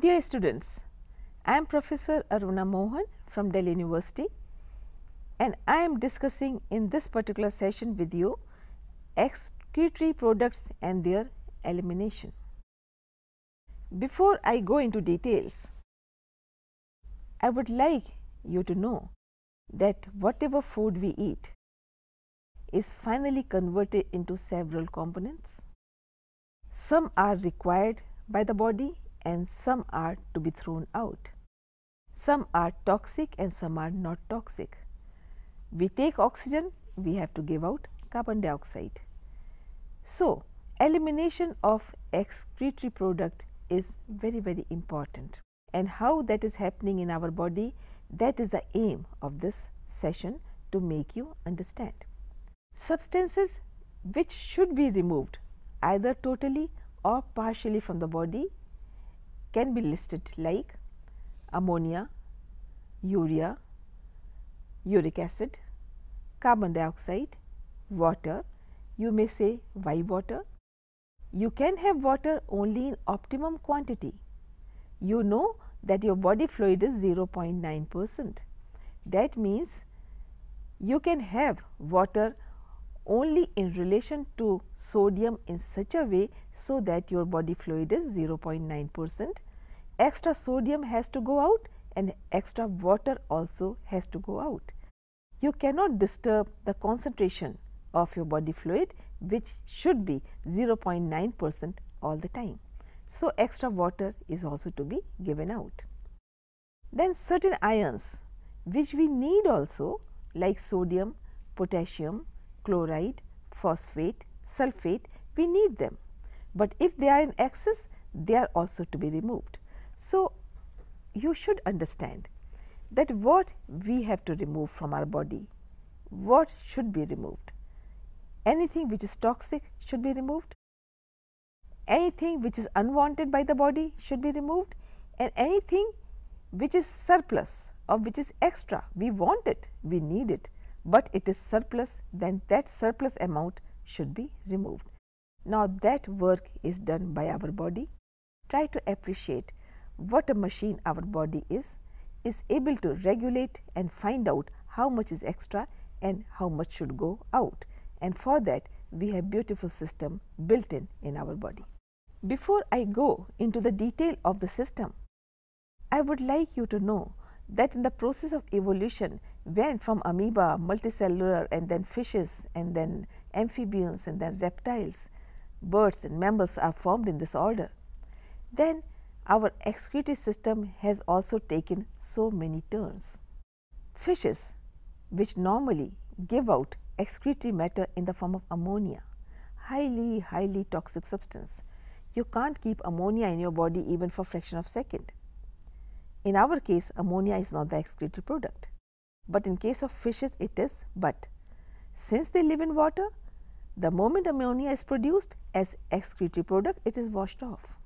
Dear students, I am Professor Aruna Mohan from Delhi University and I am discussing in this particular session with you excretory products and their elimination. Before I go into details, I would like you to know that whatever food we eat is finally converted into several components. Some are required by the body and some are to be thrown out. Some are toxic and some are not toxic. We take oxygen, we have to give out carbon dioxide. So, elimination of excretory product is very very important and how that is happening in our body that is the aim of this session to make you understand. Substances which should be removed either totally or partially from the body can be listed like ammonia, urea, uric acid, carbon dioxide, water, you may say why water. You can have water only in optimum quantity. You know that your body fluid is 0.9 percent. That means, you can have water only in relation to sodium in such a way so that your body fluid is 0.9 percent. Extra sodium has to go out and extra water also has to go out. You cannot disturb the concentration of your body fluid which should be 0.9 percent all the time. So, extra water is also to be given out. Then certain ions which we need also like sodium, potassium, chloride, phosphate, sulphate we need them, but if they are in excess they are also to be removed. So, you should understand that what we have to remove from our body, what should be removed. Anything which is toxic should be removed, anything which is unwanted by the body should be removed and anything which is surplus or which is extra, we want it, we need it, but it is surplus then that surplus amount should be removed. Now, that work is done by our body. Try to appreciate what a machine our body is, is able to regulate and find out how much is extra and how much should go out. And for that we have beautiful system built in in our body. Before I go into the detail of the system, I would like you to know that in the process of evolution when from amoeba, multicellular and then fishes and then amphibians and then reptiles, birds and mammals are formed in this order. Then our excretory system has also taken so many turns. Fishes which normally give out excretory matter in the form of ammonia, highly highly toxic substance. You can't keep ammonia in your body even for fraction of second. In our case ammonia is not the excretory product, but in case of fishes it is, but since they live in water the moment ammonia is produced as excretory product it is washed off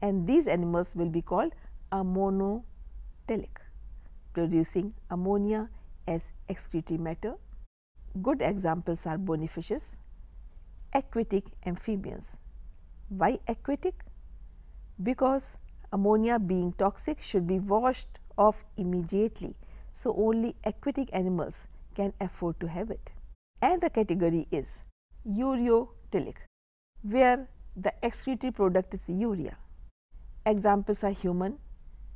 and these animals will be called ammoniotelic producing ammonia as excretory matter. Good examples are bony fishes, aquatic amphibians. Why aquatic? Because ammonia being toxic should be washed off immediately. So, only aquatic animals can afford to have it. And the category is ureotelic, where the excretory product is urea. Examples are human,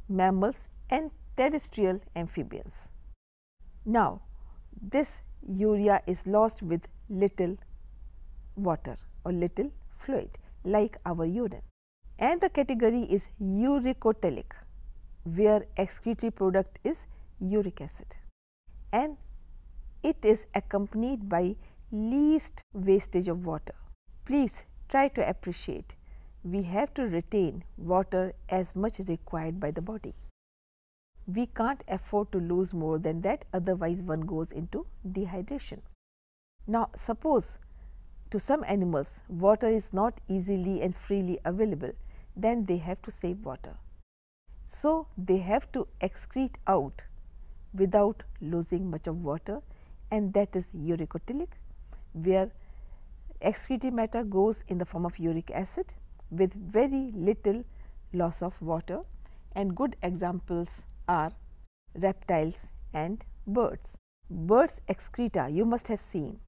mammals and terrestrial amphibians. Now, this urea is lost with little water or little fluid like our urine and the category is uricotelic where excretory product is uric acid and it is accompanied by least wastage of water. Please try to appreciate we have to retain water as much required by the body we can't afford to lose more than that otherwise one goes into dehydration. Now, suppose to some animals water is not easily and freely available then they have to save water. So, they have to excrete out without losing much of water and that is uricotelic where excretory matter goes in the form of uric acid with very little loss of water and good examples are reptiles and birds. Birds excreta you must have seen.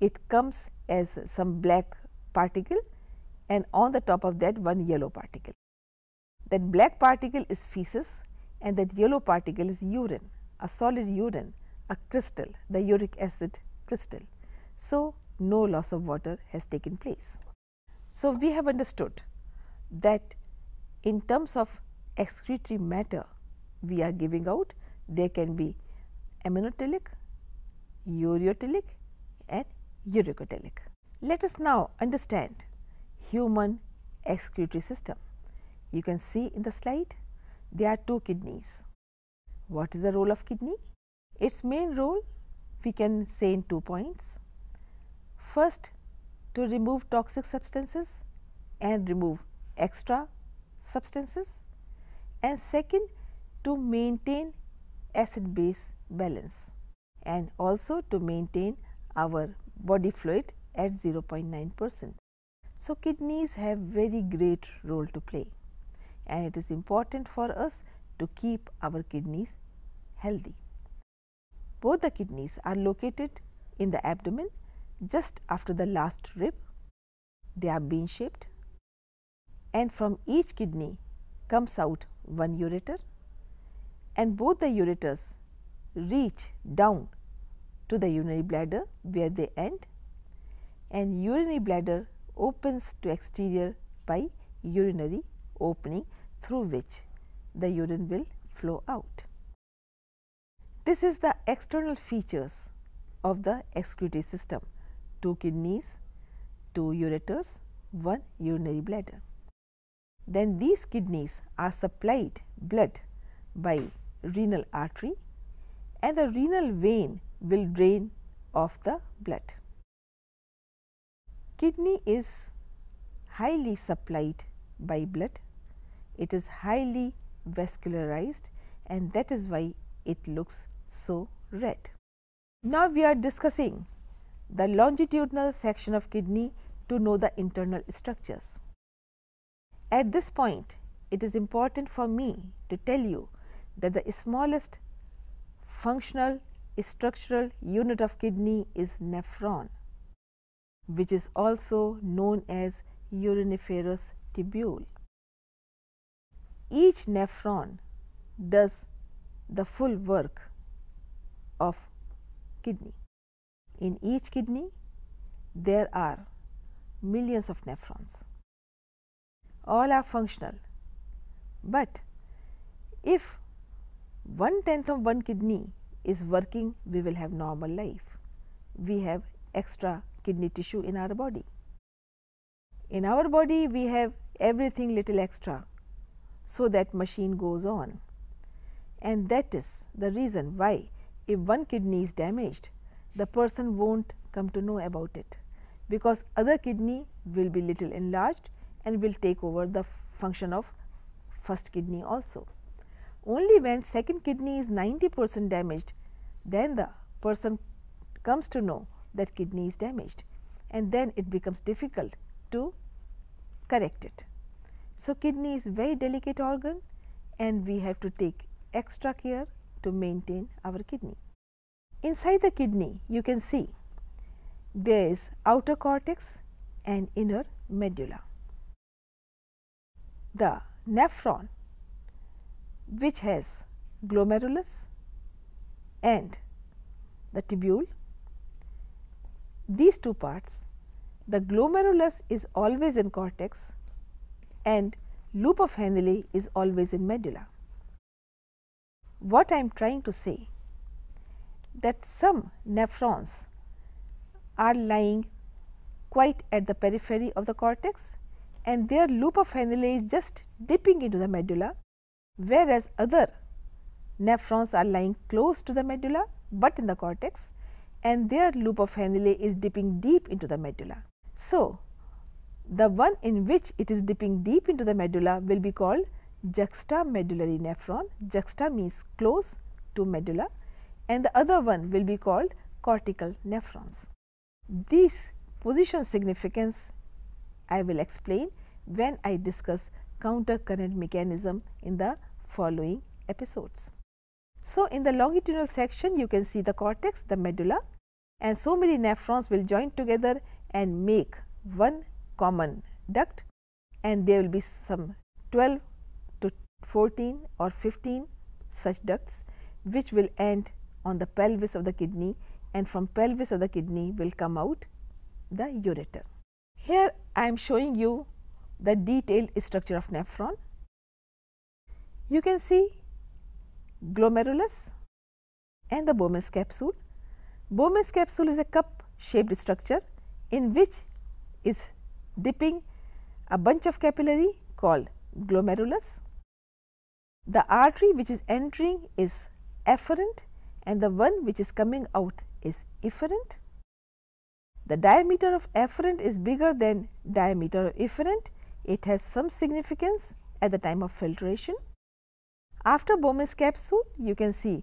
It comes as some black particle and on the top of that one yellow particle. That black particle is feces and that yellow particle is urine, a solid urine, a crystal, the uric acid crystal. So, no loss of water has taken place. So, we have understood that in terms of excretory matter we are giving out there can be ammonotelic, ureotelic and uricotelic. Let us now understand human excretory system. You can see in the slide there are two kidneys. What is the role of kidney? Its main role we can say in two points. First to remove toxic substances and remove extra substances and second to maintain acid base balance and also to maintain our body fluid at 0.9 percent. So, kidneys have very great role to play and it is important for us to keep our kidneys healthy. Both the kidneys are located in the abdomen just after the last rib. They are bean shaped and from each kidney comes out one ureter and both the ureters reach down to the urinary bladder where they end and urinary bladder opens to exterior by urinary opening through which the urine will flow out. This is the external features of the excretory system, two kidneys, two ureters, one urinary bladder. Then these kidneys are supplied blood by renal artery and the renal vein will drain off the blood. Kidney is highly supplied by blood, it is highly vascularized and that is why it looks so red. Now, we are discussing the longitudinal section of kidney to know the internal structures. At this point, it is important for me to tell you that the smallest functional structural unit of kidney is nephron, which is also known as uriniferous tubule. Each nephron does the full work of kidney. In each kidney, there are millions of nephrons all are functional. But if one tenth of one kidney is working, we will have normal life. We have extra kidney tissue in our body. In our body, we have everything little extra, so that machine goes on. And that is the reason why if one kidney is damaged, the person won't come to know about it, because other kidney will be little enlarged and will take over the function of first kidney also. Only when second kidney is 90 percent damaged, then the person comes to know that kidney is damaged and then it becomes difficult to correct it. So, kidney is very delicate organ and we have to take extra care to maintain our kidney. Inside the kidney you can see there is outer cortex and inner medulla the nephron which has glomerulus and the tubule. These two parts, the glomerulus is always in cortex and loop of Henle is always in medulla. What I am trying to say that some nephrons are lying quite at the periphery of the cortex and their loop of Henle is just dipping into the medulla, whereas other nephrons are lying close to the medulla, but in the cortex and their loop of Henle is dipping deep into the medulla. So, the one in which it is dipping deep into the medulla will be called juxtamedullary nephron, juxta means close to medulla and the other one will be called cortical nephrons. This position significance I will explain when I discuss counter current mechanism in the following episodes. So, in the longitudinal section you can see the cortex, the medulla and so many nephrons will join together and make one common duct and there will be some 12 to 14 or 15 such ducts which will end on the pelvis of the kidney and from pelvis of the kidney will come out the ureter. Here I am showing you the detailed structure of nephron. You can see glomerulus and the Bowman's capsule. Bowman's capsule is a cup shaped structure in which is dipping a bunch of capillary called glomerulus. The artery which is entering is afferent and the one which is coming out is efferent. The diameter of afferent is bigger than diameter of efferent. It has some significance at the time of filtration. After Bowman's capsule, you can see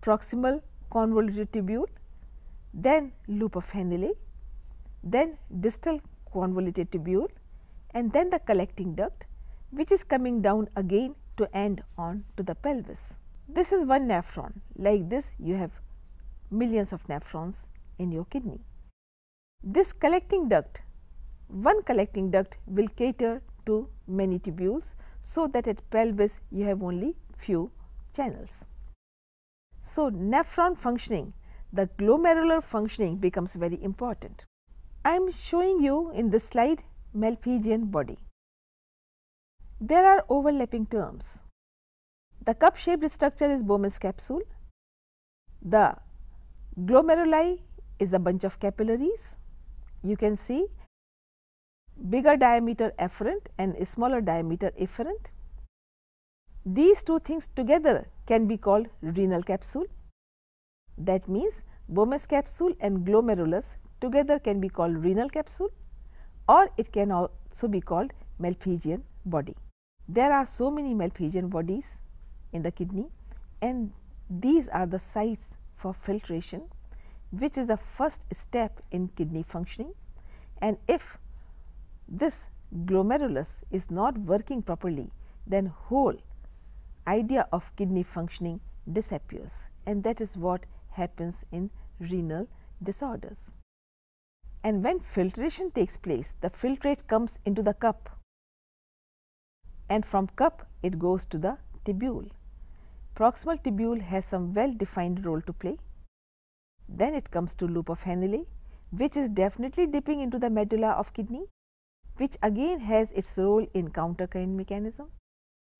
proximal convoluted tubule, then loop of Henle, then distal convoluted tubule and then the collecting duct which is coming down again to end on to the pelvis. This is one nephron like this you have millions of nephrons in your kidney. This collecting duct, one collecting duct will cater to many tubules so that at pelvis you have only few channels. So, nephron functioning the glomerular functioning becomes very important. I am showing you in this slide Malpighian body. There are overlapping terms. The cup shaped structure is Bowman's capsule. The glomeruli is a bunch of capillaries. You can see bigger diameter afferent and smaller diameter efferent. These two things together can be called renal capsule. That means, Bowman's capsule and glomerulus together can be called renal capsule or it can also be called Malpighian body. There are so many Malpighian bodies in the kidney and these are the sites for filtration which is the first step in kidney functioning and if this glomerulus is not working properly, then whole idea of kidney functioning disappears and that is what happens in renal disorders. And when filtration takes place, the filtrate comes into the cup and from cup it goes to the tubule. Proximal tubule has some well defined role to play. Then it comes to loop of Henle which is definitely dipping into the medulla of kidney which again has its role in counter current mechanism.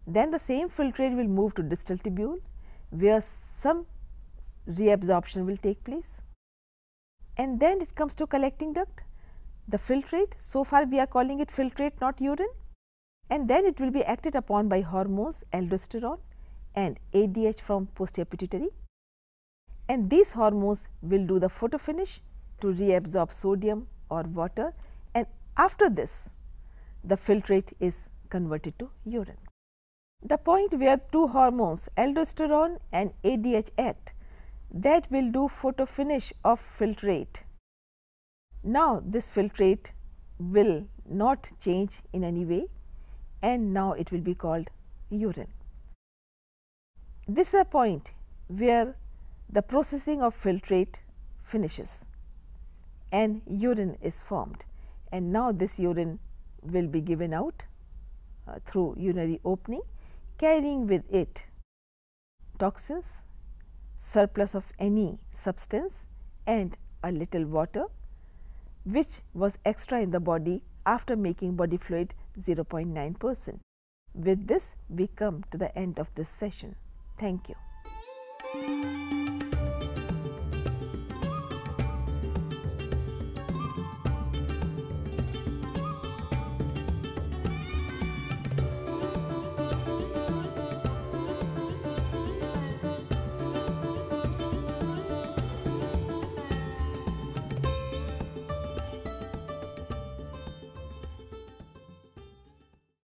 Then the same filtrate will move to distal tubule where some reabsorption will take place. And then it comes to collecting duct, the filtrate, so far we are calling it filtrate not urine and then it will be acted upon by hormones aldosterone and ADH from posterior pituitary and these hormones will do the photofinish to reabsorb sodium or water and after this the filtrate is converted to urine. The point where two hormones aldosterone and ADH act that will do photofinish of filtrate. Now, this filtrate will not change in any way and now it will be called urine. This is a point where the processing of filtrate finishes and urine is formed and now this urine will be given out uh, through urinary opening carrying with it toxins surplus of any substance and a little water which was extra in the body after making body fluid 0.9 percent. With this we come to the end of this session. Thank you.